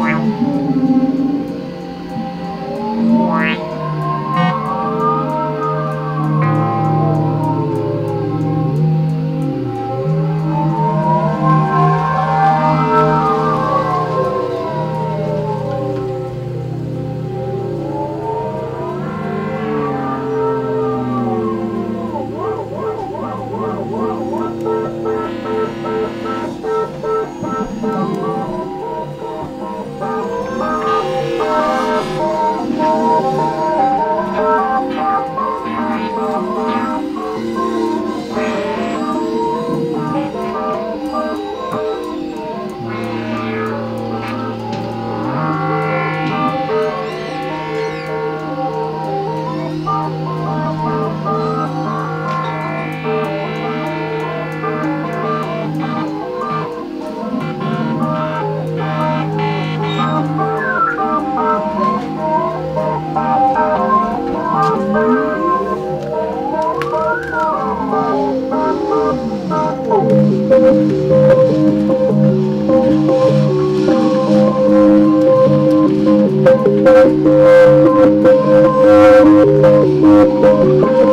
Wow. Thank you.